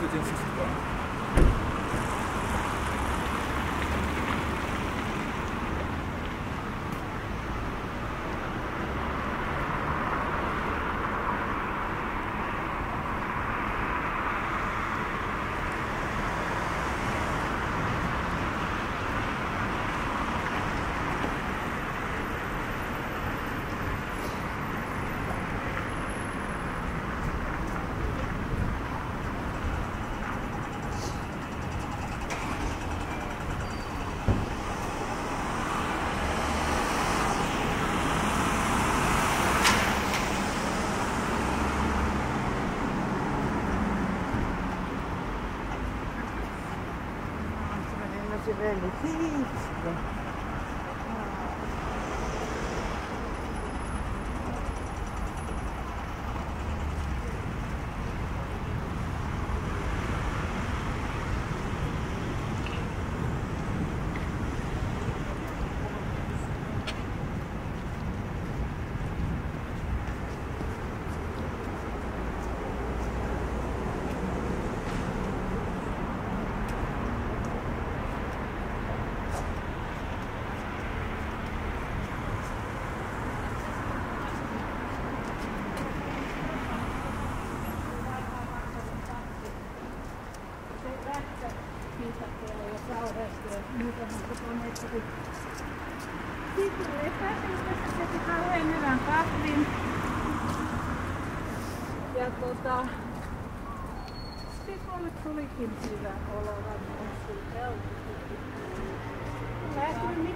这件事情。吧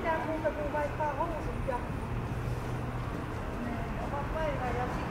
mitään muuta kuin vaihtaa housut ja ne ovat päivä ja sitten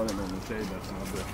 var det någon tjej där som hade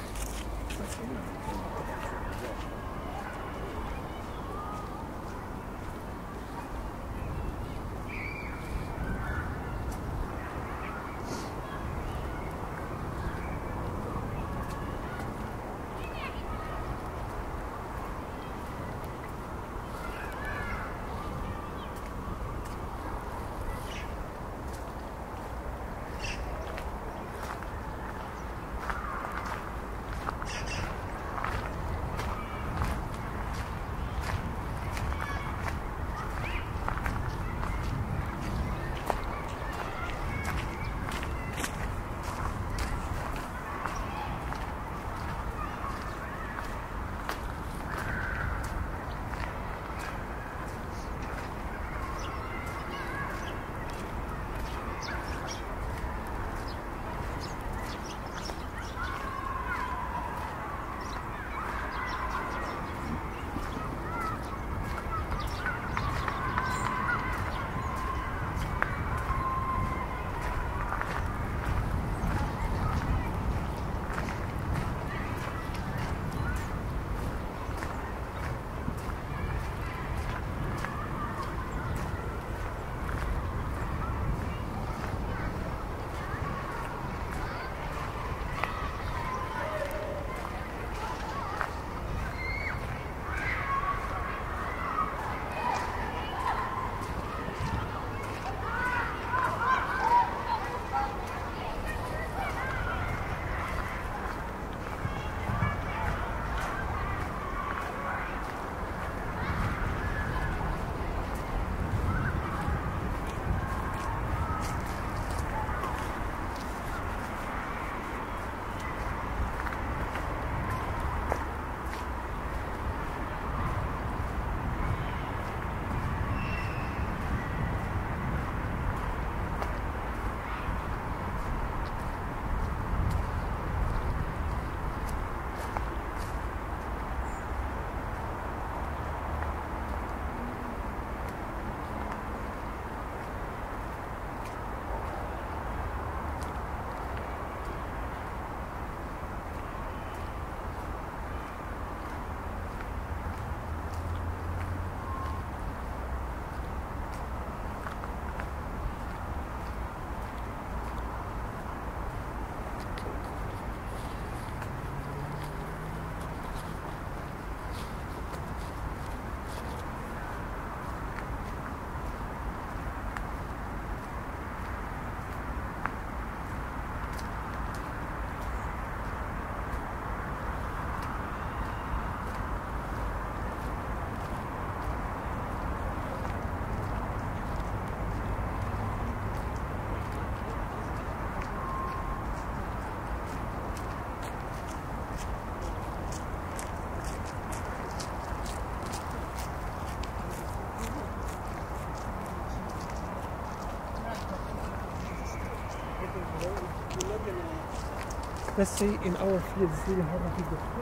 let's say in our field it's really hard to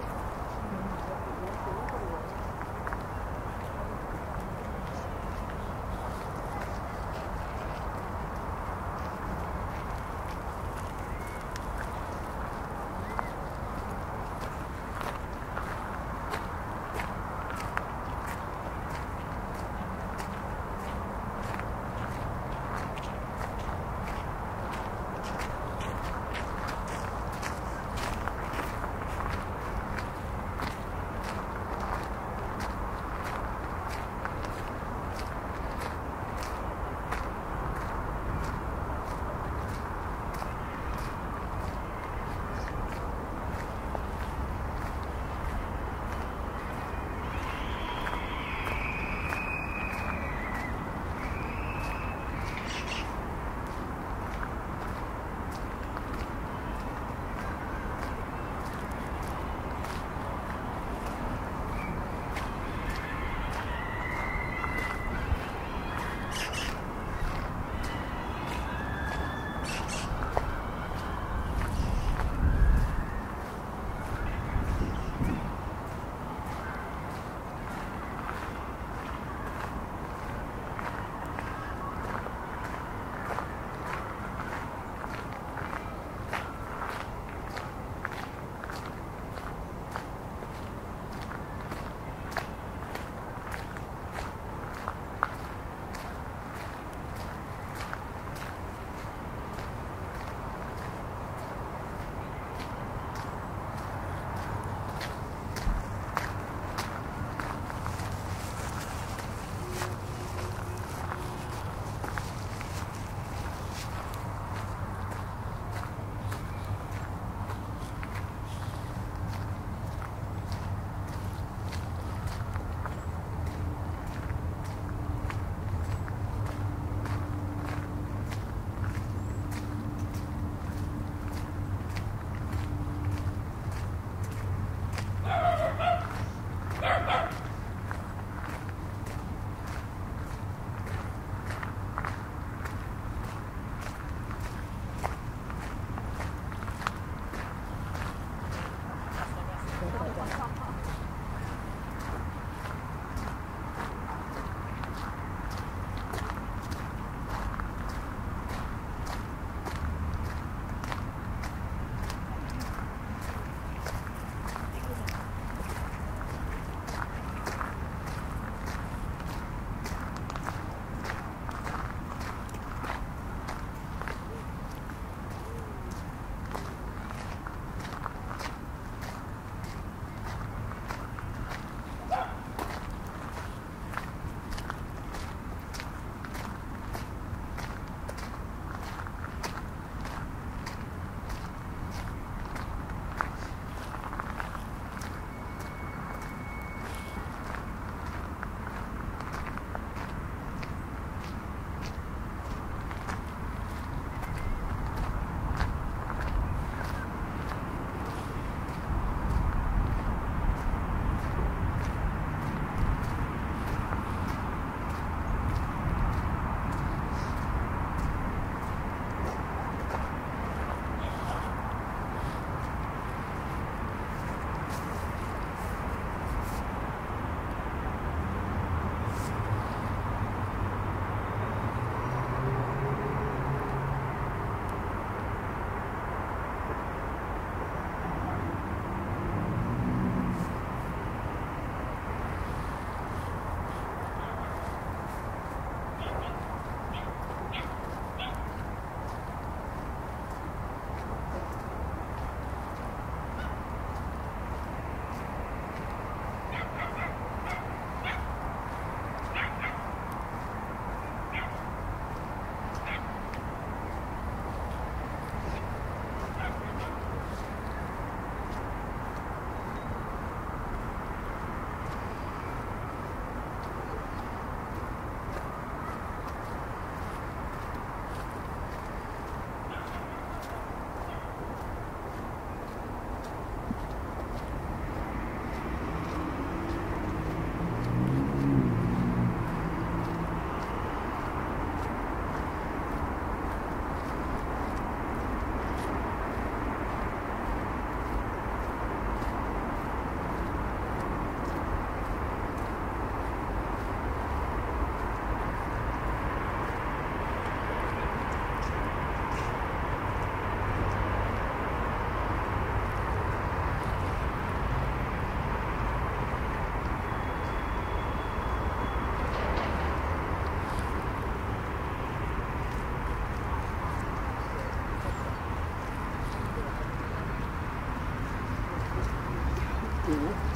s